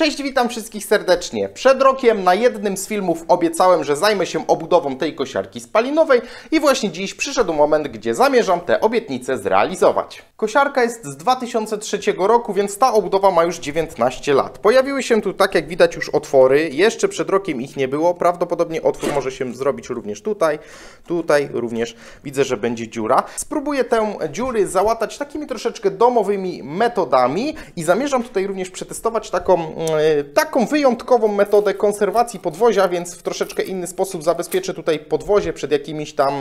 Cześć, witam wszystkich serdecznie. Przed rokiem na jednym z filmów obiecałem, że zajmę się obudową tej kosiarki spalinowej i właśnie dziś przyszedł moment, gdzie zamierzam tę obietnicę zrealizować. Kosiarka jest z 2003 roku, więc ta obudowa ma już 19 lat. Pojawiły się tu, tak jak widać, już otwory. Jeszcze przed rokiem ich nie było. Prawdopodobnie otwór może się zrobić również tutaj. Tutaj również widzę, że będzie dziura. Spróbuję tę dziury załatać takimi troszeczkę domowymi metodami i zamierzam tutaj również przetestować taką E, taką wyjątkową metodę konserwacji podwozia, więc w troszeczkę inny sposób zabezpieczę tutaj podwozie przed jakimiś tam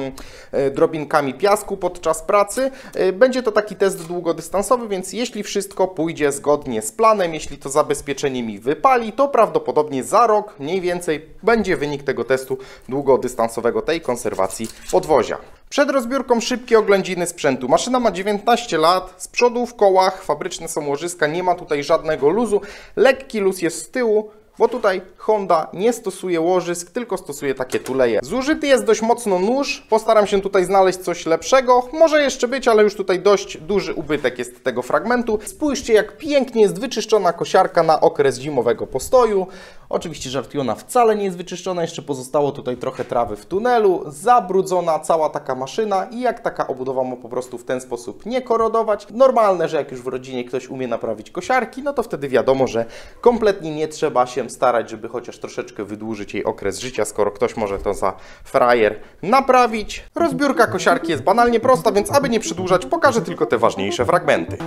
e, drobinkami piasku podczas pracy. E, będzie to taki test długodystansowy, więc jeśli wszystko pójdzie zgodnie z planem, jeśli to zabezpieczenie mi wypali, to prawdopodobnie za rok mniej więcej będzie wynik tego testu długodystansowego tej konserwacji podwozia. Przed rozbiórką szybkie oględziny sprzętu. Maszyna ma 19 lat, z przodu w kołach fabryczne są łożyska, nie ma tutaj żadnego luzu. Lekki luz jest z tyłu, bo tutaj Honda nie stosuje łożysk, tylko stosuje takie tuleje. Zużyty jest dość mocno nóż, postaram się tutaj znaleźć coś lepszego. Może jeszcze być, ale już tutaj dość duży ubytek jest tego fragmentu. Spójrzcie jak pięknie jest wyczyszczona kosiarka na okres zimowego postoju. Oczywiście żartuję, ona wcale nie jest wyczyszczona, jeszcze pozostało tutaj trochę trawy w tunelu, zabrudzona cała taka maszyna i jak taka obudowa ma po prostu w ten sposób nie korodować. Normalne, że jak już w rodzinie ktoś umie naprawić kosiarki, no to wtedy wiadomo, że kompletnie nie trzeba się starać, żeby chociaż troszeczkę wydłużyć jej okres życia, skoro ktoś może to za frajer naprawić. Rozbiórka kosiarki jest banalnie prosta, więc aby nie przedłużać, pokażę tylko te ważniejsze fragmenty.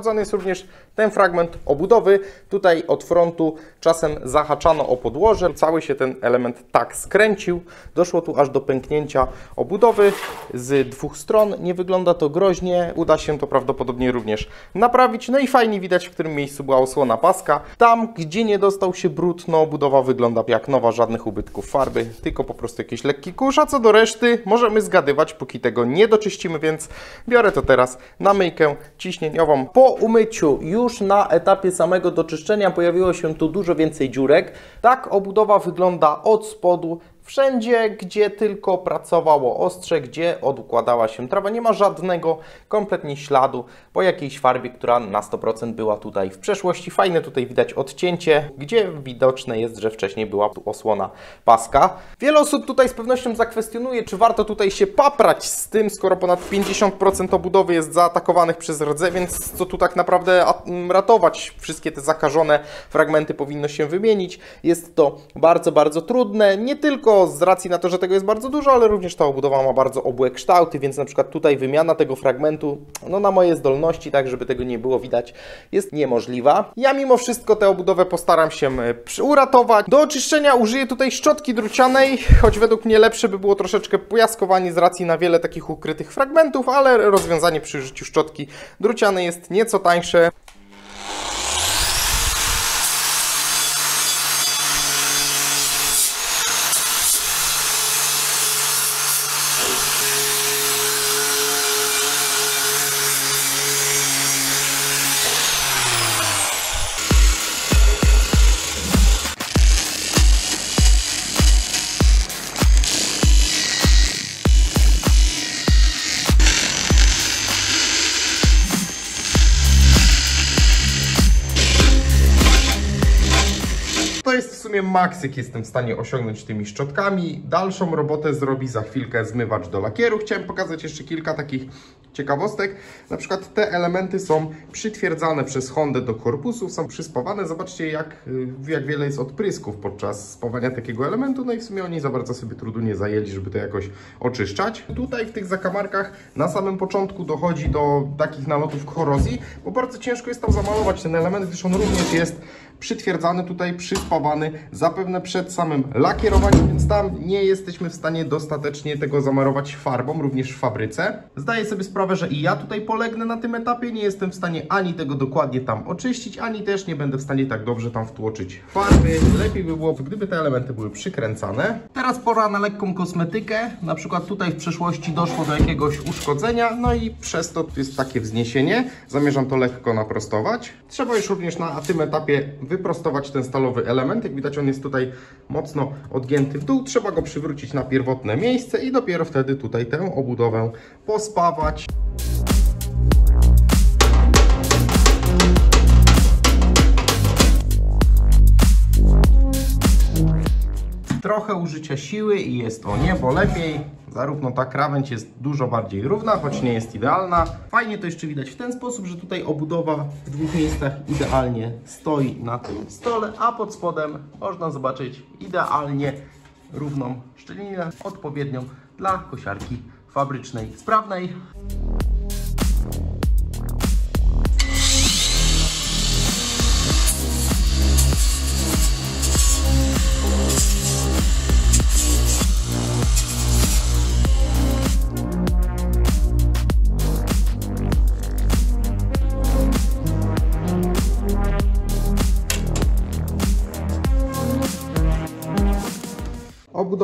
Uszkodzony jest również ten fragment obudowy. Tutaj od frontu czasem zahaczano o podłoże. Cały się ten element tak skręcił. Doszło tu aż do pęknięcia obudowy z dwóch stron. Nie wygląda to groźnie. Uda się to prawdopodobnie również naprawić. No i fajnie widać, w którym miejscu była osłona paska. Tam, gdzie nie dostał się brud, no obudowa wygląda jak nowa, żadnych ubytków farby, tylko po prostu jakiś lekki kurz. A co do reszty, możemy zgadywać, póki tego nie doczyścimy, więc biorę to teraz na myjkę ciśnieniową po umyciu już na etapie samego doczyszczenia pojawiło się tu dużo więcej dziurek. Tak obudowa wygląda od spodu Wszędzie, gdzie tylko pracowało ostrze, gdzie odkładała się trawa, nie ma żadnego kompletnie śladu po jakiejś farbie, która na 100% była tutaj w przeszłości. Fajne tutaj widać odcięcie, gdzie widoczne jest, że wcześniej była tu osłona paska. Wiele osób tutaj z pewnością zakwestionuje, czy warto tutaj się paprać z tym, skoro ponad 50% obudowy jest zaatakowanych przez rdze, więc co tu tak naprawdę ratować? Wszystkie te zakażone fragmenty powinno się wymienić. Jest to bardzo, bardzo trudne, nie tylko z racji na to, że tego jest bardzo dużo, ale również ta obudowa ma bardzo obłe kształty, więc na przykład tutaj wymiana tego fragmentu, no na moje zdolności, tak żeby tego nie było widać, jest niemożliwa. Ja mimo wszystko tę obudowę postaram się e, uratować. Do oczyszczenia użyję tutaj szczotki drucianej, choć według mnie lepsze by było troszeczkę pojaskowanie z racji na wiele takich ukrytych fragmentów, ale rozwiązanie przy użyciu szczotki drucianej jest nieco tańsze. Sumie maksyk jestem w stanie osiągnąć tymi szczotkami. Dalszą robotę zrobi za chwilkę zmywacz do lakieru. Chciałem pokazać jeszcze kilka takich ciekawostek. Na przykład te elementy są przytwierdzane przez Hondę do korpusu, są przyspawane. Zobaczcie jak, jak wiele jest odprysków podczas spawania takiego elementu. No i w sumie oni za bardzo sobie trudu nie zajęli, żeby to jakoś oczyszczać. Tutaj w tych zakamarkach na samym początku dochodzi do takich nalotów korozji, bo bardzo ciężko jest tam zamalować ten element, gdyż on również jest przytwierdzany tutaj, przyspawany, zapewne przed samym lakierowaniem, więc tam nie jesteśmy w stanie dostatecznie tego zamarować farbą, również w fabryce. Zdaję sobie sprawę, że i ja tutaj polegnę na tym etapie, nie jestem w stanie ani tego dokładnie tam oczyścić, ani też nie będę w stanie tak dobrze tam wtłoczyć farby. Lepiej by było, gdyby te elementy były przykręcane. Teraz pora na lekką kosmetykę, na przykład tutaj w przeszłości doszło do jakiegoś uszkodzenia, no i przez to jest takie wzniesienie. Zamierzam to lekko naprostować. Trzeba już również na tym etapie wyprostować ten stalowy element. Jak widać on jest tutaj mocno odgięty w dół. Trzeba go przywrócić na pierwotne miejsce i dopiero wtedy tutaj tę obudowę pospawać. trochę użycia siły i jest o niebo lepiej. Zarówno ta krawędź jest dużo bardziej równa, choć nie jest idealna. Fajnie to jeszcze widać w ten sposób, że tutaj obudowa w dwóch miejscach idealnie stoi na tym stole, a pod spodem można zobaczyć idealnie równą szczelinę, odpowiednią dla kosiarki fabrycznej, sprawnej.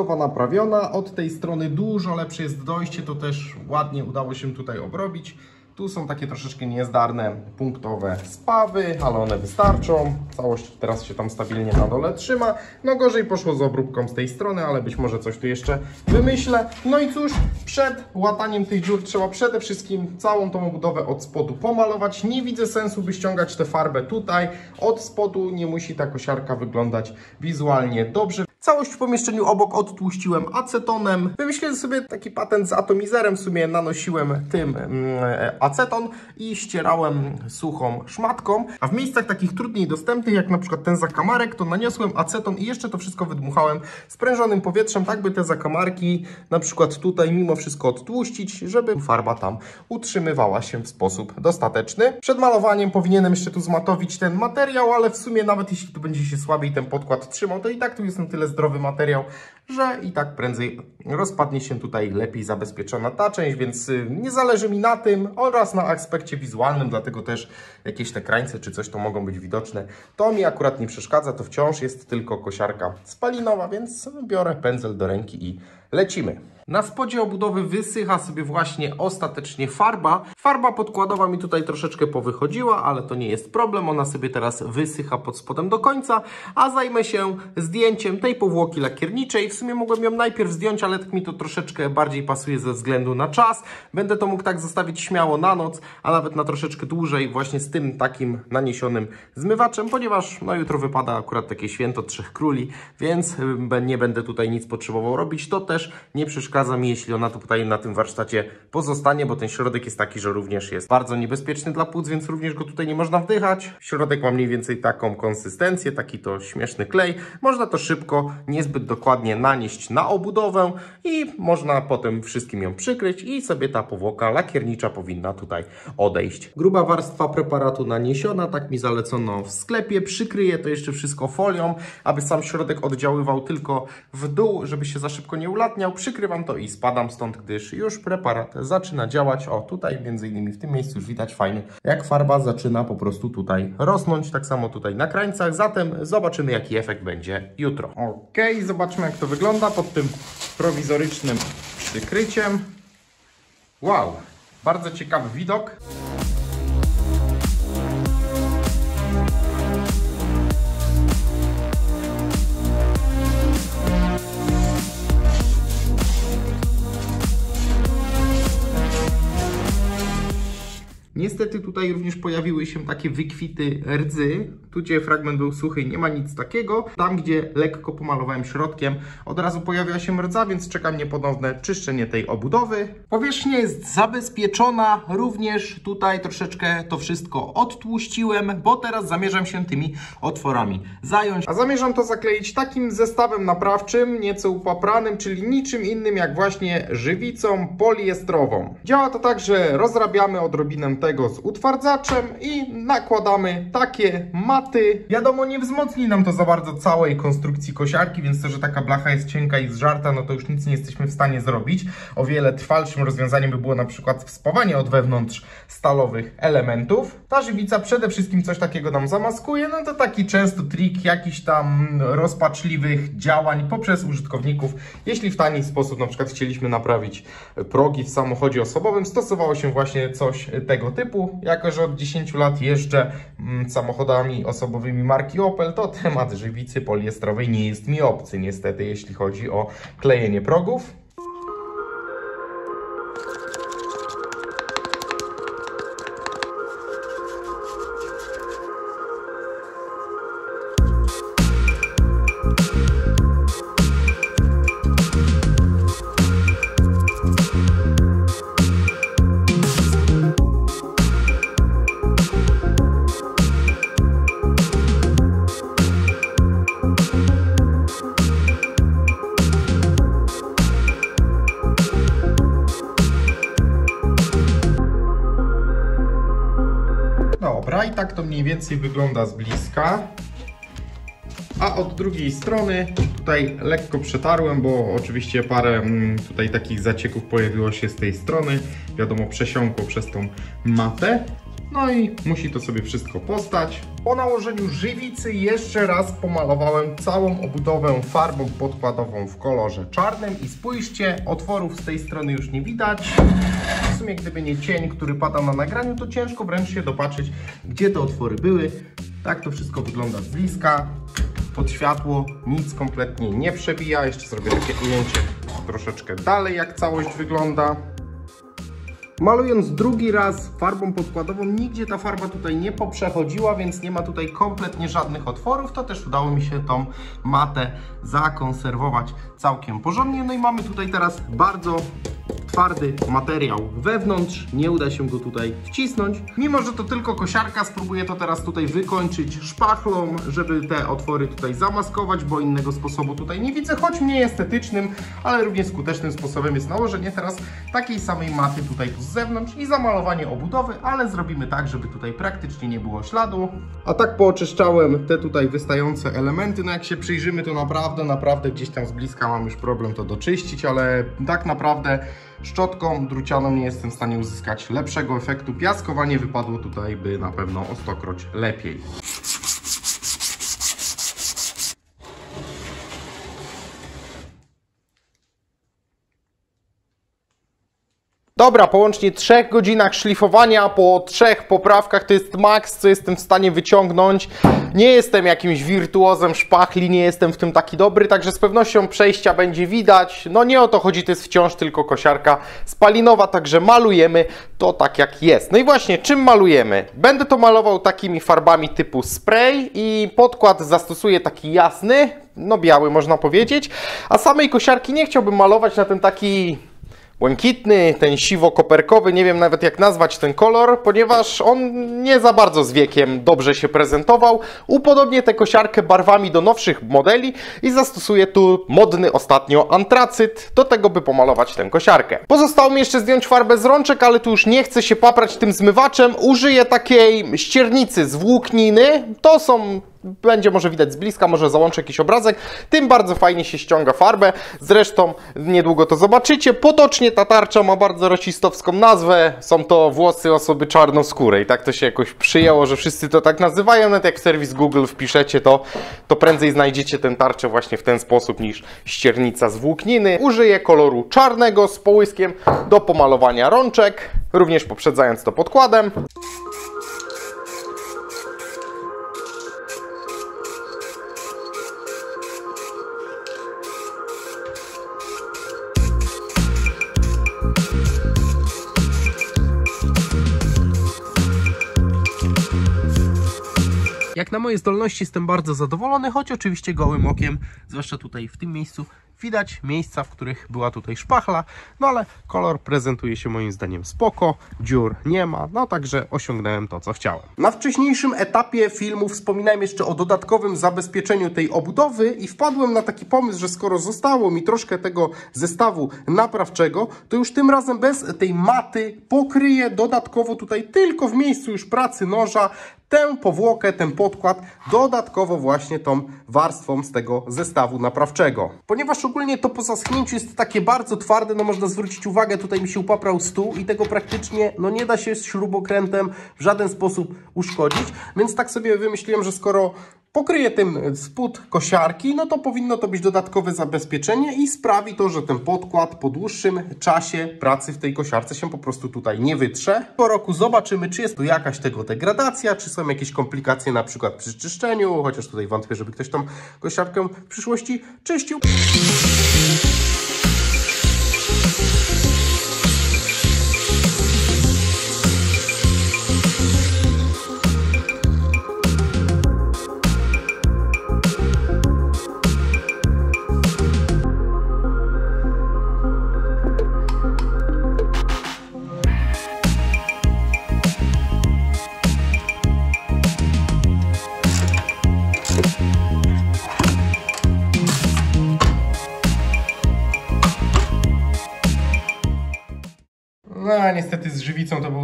Obudowa naprawiona, od tej strony dużo lepsze jest dojście, to też ładnie udało się tutaj obrobić. Tu są takie troszeczkę niezdarne punktowe spawy, ale one wystarczą. Całość teraz się tam stabilnie na dole trzyma. No gorzej poszło z obróbką z tej strony, ale być może coś tu jeszcze wymyślę. No i cóż, przed łataniem tych dziur trzeba przede wszystkim całą tą obudowę od spodu pomalować. Nie widzę sensu, by ściągać tę farbę tutaj. Od spodu nie musi ta kosiarka wyglądać wizualnie dobrze. Całość w pomieszczeniu obok odtłuściłem acetonem. Wymyśliłem sobie taki patent z atomizerem, w sumie nanosiłem tym mm, aceton i ścierałem suchą szmatką. A w miejscach takich trudniej dostępnych, jak na przykład ten zakamarek, to naniosłem aceton i jeszcze to wszystko wydmuchałem sprężonym powietrzem, tak by te zakamarki na przykład tutaj mimo wszystko odtłuścić, żeby farba tam utrzymywała się w sposób dostateczny. Przed malowaniem powinienem jeszcze tu zmatowić ten materiał, ale w sumie nawet jeśli tu będzie się słabiej ten podkład trzymał, to i tak tu jest na tyle zdrowy materiał, że i tak prędzej rozpadnie się tutaj lepiej zabezpieczona ta część, więc y, nie zależy mi na tym oraz na aspekcie wizualnym, dlatego też jakieś te krańce czy coś to mogą być widoczne. To mi akurat nie przeszkadza, to wciąż jest tylko kosiarka spalinowa, więc biorę pędzel do ręki i lecimy. Na spodzie obudowy wysycha sobie właśnie ostatecznie farba. Farba podkładowa mi tutaj troszeczkę powychodziła, ale to nie jest problem. Ona sobie teraz wysycha pod spodem do końca, a zajmę się zdjęciem tej powłoki lakierniczej. W sumie mogłem ją najpierw zdjąć, ale tak mi to troszeczkę bardziej pasuje ze względu na czas. Będę to mógł tak zostawić śmiało na noc, a nawet na troszeczkę dłużej właśnie z tym takim naniesionym zmywaczem, ponieważ no jutro wypada akurat takie święto Trzech Króli, więc nie będę tutaj nic potrzebował robić. To też nie przeszkadza przeszkadza mi, jeśli ona tutaj na tym warsztacie pozostanie, bo ten środek jest taki, że również jest bardzo niebezpieczny dla płuc, więc również go tutaj nie można wdychać. Środek ma mniej więcej taką konsystencję, taki to śmieszny klej. Można to szybko, niezbyt dokładnie nanieść na obudowę i można potem wszystkim ją przykryć i sobie ta powłoka lakiernicza powinna tutaj odejść. Gruba warstwa preparatu naniesiona, tak mi zalecono w sklepie. Przykryję to jeszcze wszystko folią, aby sam środek oddziaływał tylko w dół, żeby się za szybko nie ulatniał. Przykrywam i spadam stąd, gdyż już preparat zaczyna działać. O, tutaj między innymi w tym miejscu już widać fajnie, jak farba zaczyna po prostu tutaj rosnąć, tak samo tutaj na krańcach. Zatem zobaczymy, jaki efekt będzie jutro. Ok, zobaczmy, jak to wygląda pod tym prowizorycznym przykryciem. Wow, bardzo ciekawy widok. Tutaj również pojawiły się takie wykwity rdzy. Tu, gdzie fragment był suchy, nie ma nic takiego. Tam, gdzie lekko pomalowałem środkiem, od razu pojawia się rdza, więc czeka mnie ponowne czyszczenie tej obudowy. Powierzchnia jest zabezpieczona. Również tutaj troszeczkę to wszystko odtłuściłem, bo teraz zamierzam się tymi otworami zająć. A zamierzam to zakleić takim zestawem naprawczym, nieco upapranym, czyli niczym innym jak właśnie żywicą poliestrową. Działa to tak, że rozrabiamy odrobinę tego z utwardzaczem i nakładamy takie maty. Wiadomo, nie wzmocni nam to za bardzo całej konstrukcji kosiarki, więc to, że taka blacha jest cienka i zżarta, no to już nic nie jesteśmy w stanie zrobić. O wiele trwalszym rozwiązaniem by było na przykład wspawanie od wewnątrz stalowych elementów. Ta żywica przede wszystkim coś takiego nam zamaskuje, no to taki często trik jakichś tam rozpaczliwych działań poprzez użytkowników. Jeśli w tani sposób na przykład chcieliśmy naprawić progi w samochodzie osobowym, stosowało się właśnie coś tego typu. Jako, że od 10 lat jeżdżę mm, samochodami osobowymi marki Opel, to temat żywicy poliestrowej nie jest mi obcy niestety, jeśli chodzi o klejenie progów. Tak to mniej więcej wygląda z bliska. A od drugiej strony tutaj lekko przetarłem, bo oczywiście parę mm, tutaj takich zacieków pojawiło się z tej strony. Wiadomo, przesiąkło przez tą matę. No i musi to sobie wszystko postać. Po nałożeniu żywicy jeszcze raz pomalowałem całą obudowę farbą podkładową w kolorze czarnym i spójrzcie, otworów z tej strony już nie widać. W sumie gdyby nie cień, który pada na nagraniu, to ciężko wręcz się dopatrzeć, gdzie te otwory były. Tak to wszystko wygląda z bliska. Pod światło nic kompletnie nie przebija. Jeszcze zrobię takie ujęcie troszeczkę dalej, jak całość wygląda. Malując drugi raz farbą podkładową, nigdzie ta farba tutaj nie poprzechodziła, więc nie ma tutaj kompletnie żadnych otworów. To też udało mi się tą matę zakonserwować całkiem porządnie. No i mamy tutaj teraz bardzo twardy materiał wewnątrz, nie uda się go tutaj wcisnąć. Mimo, że to tylko kosiarka, spróbuję to teraz tutaj wykończyć szpachlą, żeby te otwory tutaj zamaskować, bo innego sposobu tutaj nie widzę, choć mniej estetycznym, ale równie skutecznym sposobem jest nałożenie teraz takiej samej maty tutaj z zewnątrz i zamalowanie obudowy, ale zrobimy tak, żeby tutaj praktycznie nie było śladu. A tak pooczyszczałem te tutaj wystające elementy, no jak się przyjrzymy, to naprawdę, naprawdę gdzieś tam z bliska mam już problem to doczyścić, ale tak naprawdę szczotką drucianą nie jestem w stanie uzyskać lepszego efektu. Piaskowanie wypadło tutaj by na pewno o stokroć lepiej. Dobra, po łącznie 3 godzinach szlifowania, po trzech poprawkach to jest maks, co jestem w stanie wyciągnąć. Nie jestem jakimś wirtuozem szpachli, nie jestem w tym taki dobry, także z pewnością przejścia będzie widać. No nie o to chodzi, to jest wciąż tylko kosiarka spalinowa, także malujemy to tak jak jest. No i właśnie, czym malujemy? Będę to malował takimi farbami typu spray i podkład zastosuję taki jasny, no biały można powiedzieć, a samej kosiarki nie chciałbym malować na ten taki błękitny, ten siwo-koperkowy, nie wiem nawet jak nazwać ten kolor, ponieważ on nie za bardzo z wiekiem dobrze się prezentował. Upodobnię tę kosiarkę barwami do nowszych modeli i zastosuję tu modny ostatnio antracyt do tego, by pomalować tę kosiarkę. Pozostało mi jeszcze zdjąć farbę z rączek, ale tu już nie chcę się paprać tym zmywaczem. Użyję takiej ściernicy z włókniny. To są będzie może widać z bliska, może załączę jakiś obrazek, tym bardzo fajnie się ściąga farbę. Zresztą niedługo to zobaczycie. Potocznie ta tarcza ma bardzo rasistowską nazwę. Są to włosy osoby czarnoskórej. Tak to się jakoś przyjęło, że wszyscy to tak nazywają. Nawet jak w serwis Google wpiszecie to, to prędzej znajdziecie tę tarczę właśnie w ten sposób niż ściernica z włókniny. Użyję koloru czarnego z połyskiem do pomalowania rączek, również poprzedzając to podkładem. Na moje zdolności jestem bardzo zadowolony, choć oczywiście gołym okiem, zwłaszcza tutaj w tym miejscu, widać miejsca, w których była tutaj szpachla, no ale kolor prezentuje się moim zdaniem spoko, dziur nie ma, no także osiągnąłem to, co chciałem. Na wcześniejszym etapie filmu wspominałem jeszcze o dodatkowym zabezpieczeniu tej obudowy i wpadłem na taki pomysł, że skoro zostało mi troszkę tego zestawu naprawczego, to już tym razem bez tej maty pokryję dodatkowo tutaj tylko w miejscu już pracy noża tę powłokę, ten podkład dodatkowo właśnie tą warstwą z tego zestawu naprawczego. Ponieważ ogólnie to po zaschnięciu jest takie bardzo twarde, no można zwrócić uwagę, tutaj mi się upaprał stół i tego praktycznie no nie da się z śrubokrętem w żaden sposób uszkodzić, więc tak sobie wymyśliłem, że skoro pokryje tym spód kosiarki, no to powinno to być dodatkowe zabezpieczenie i sprawi to, że ten podkład po dłuższym czasie pracy w tej kosiarce się po prostu tutaj nie wytrze. Po roku zobaczymy, czy jest tu jakaś tego degradacja, czy są jakieś komplikacje na przykład przy czyszczeniu, chociaż tutaj wątpię, żeby ktoś tą kosiarkę w przyszłości czyścił.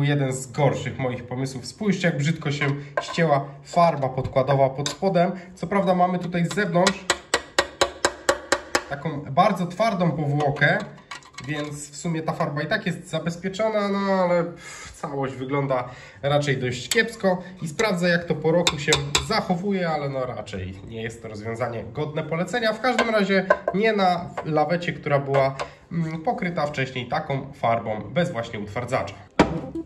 Jeden z gorszych moich pomysłów. Spójrzcie, jak brzydko się ścięła farba podkładowa pod spodem. Co prawda mamy tutaj z zewnątrz taką bardzo twardą powłokę, więc w sumie ta farba i tak jest zabezpieczona, no ale pff, całość wygląda raczej dość kiepsko i sprawdzę jak to po roku się zachowuje, ale no raczej nie jest to rozwiązanie godne polecenia. W każdym razie nie na lawecie, która była mm, pokryta wcześniej taką farbą bez właśnie utwardzacza.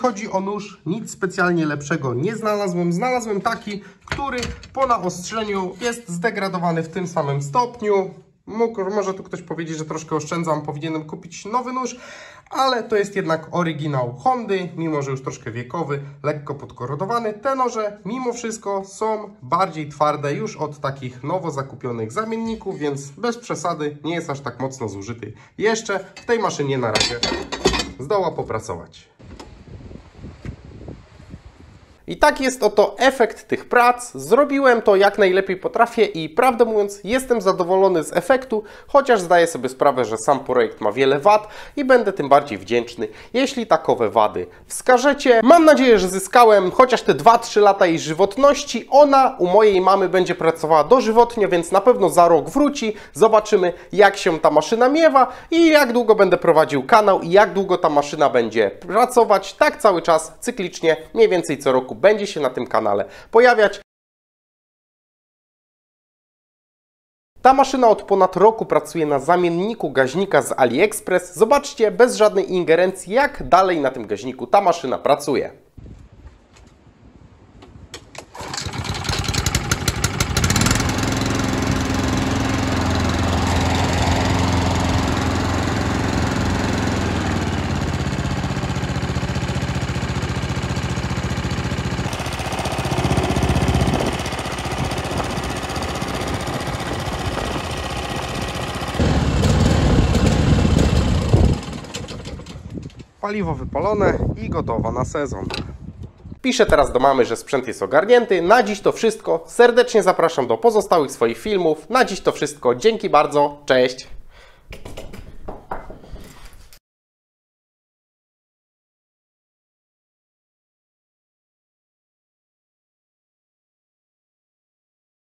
chodzi o nóż, nic specjalnie lepszego nie znalazłem. Znalazłem taki, który po naostrzeniu jest zdegradowany w tym samym stopniu. Mógł, może tu ktoś powiedzieć, że troszkę oszczędzam, powinienem kupić nowy nóż, ale to jest jednak oryginał Hondy, mimo że już troszkę wiekowy, lekko podkorodowany. Te noże mimo wszystko są bardziej twarde już od takich nowo zakupionych zamienników, więc bez przesady nie jest aż tak mocno zużyty. Jeszcze w tej maszynie na razie zdoła popracować. I tak jest oto efekt tych prac. Zrobiłem to jak najlepiej potrafię i prawdę mówiąc jestem zadowolony z efektu, chociaż zdaję sobie sprawę, że sam projekt ma wiele wad i będę tym bardziej wdzięczny, jeśli takowe wady wskażecie. Mam nadzieję, że zyskałem chociaż te 2-3 lata jej żywotności. Ona u mojej mamy będzie pracowała dożywotnio, więc na pewno za rok wróci. Zobaczymy jak się ta maszyna miewa i jak długo będę prowadził kanał i jak długo ta maszyna będzie pracować. Tak cały czas cyklicznie, mniej więcej co roku będzie się na tym kanale pojawiać. Ta maszyna od ponad roku pracuje na zamienniku gaźnika z AliExpress. Zobaczcie bez żadnej ingerencji, jak dalej na tym gaźniku ta maszyna pracuje. Paliwo wypalone i gotowa na sezon. Piszę teraz do mamy, że sprzęt jest ogarnięty. Na dziś to wszystko. Serdecznie zapraszam do pozostałych swoich filmów. Na dziś to wszystko. Dzięki bardzo. Cześć.